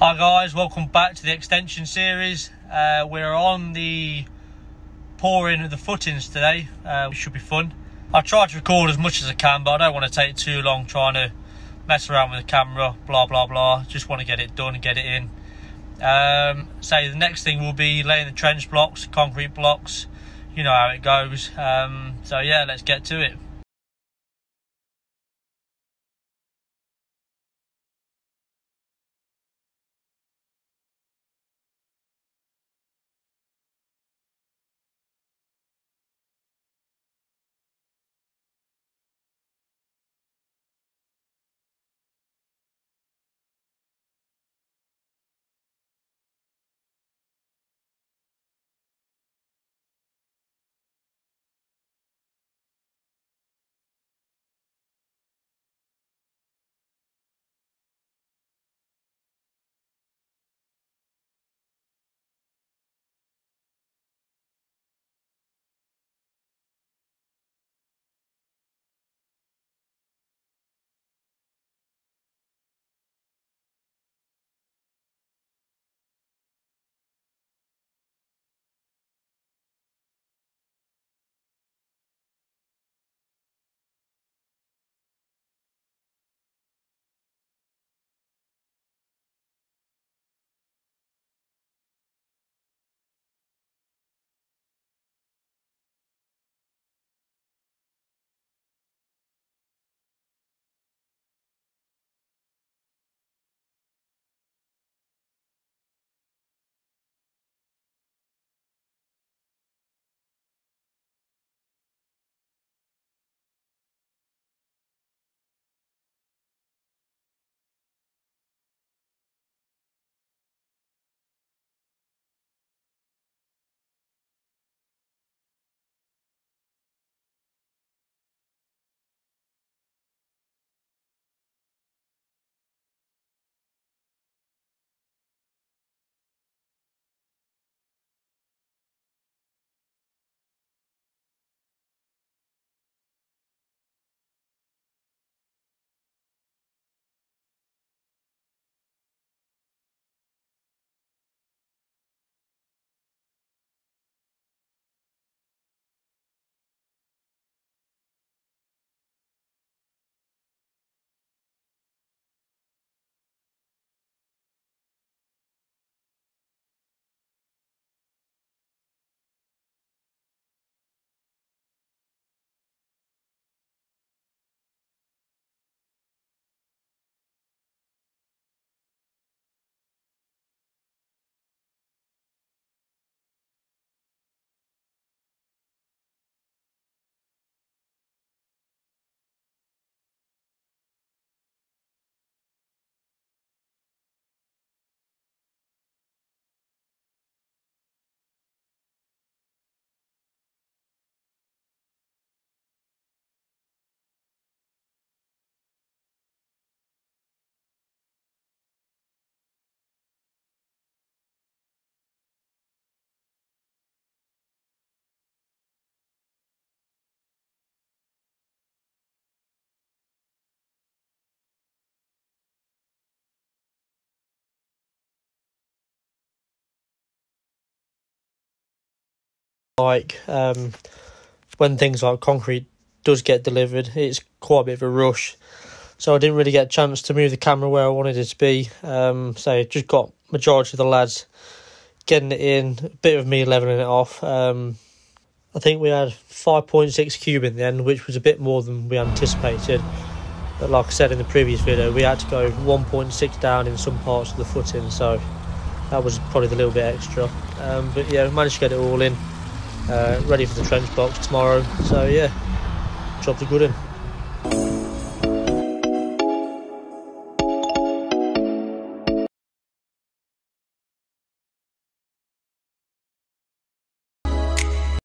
Hi guys, welcome back to the extension series. Uh, we're on the pouring of the footings today, uh, which should be fun. I try to record as much as I can, but I don't want to take too long trying to mess around with the camera, blah blah blah. Just want to get it done and get it in. Um, so the next thing will be laying the trench blocks, concrete blocks. You know how it goes. Um, so yeah, let's get to it. Like um, when things like concrete does get delivered, it's quite a bit of a rush. So I didn't really get a chance to move the camera where I wanted it to be. Um, so just got majority of the lads getting it in, a bit of me leveling it off. Um, I think we had 5.6 cube in the end, which was a bit more than we anticipated. But like I said in the previous video, we had to go 1.6 down in some parts of the footing, so that was probably the little bit extra. Um, but yeah, managed to get it all in Uh, ready for the trench box tomorrow. So yeah, job's a good in.